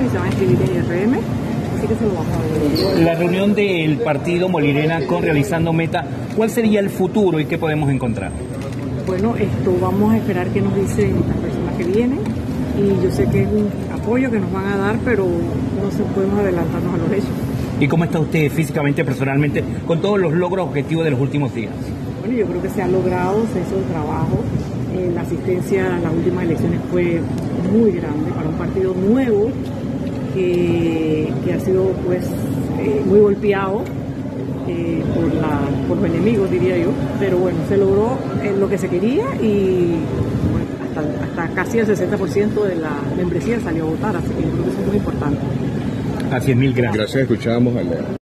y se van a escribir en IRM, así que se lo vamos a ver. La reunión del partido Molirena con Realizando Meta, ¿cuál sería el futuro y qué podemos encontrar? Bueno, esto vamos a esperar qué nos dicen las personas que vienen y yo sé que es un apoyo que nos van a dar, pero no se podemos adelantarnos a los hechos. ¿Y cómo está usted físicamente, personalmente, con todos los logros objetivos de los últimos días? Bueno, yo creo que se ha logrado, se hizo el trabajo. Eh, la asistencia a las últimas elecciones fue muy grande para un partido nuevo que, que ha sido pues eh, muy golpeado eh, por, la, por los enemigos, diría yo. Pero bueno, se logró eh, lo que se quería y bueno, hasta, hasta casi el 60% de la membresía salió a votar, así que yo creo que eso es muy importante. Es, mil gracias. Gracias, escuchábamos a.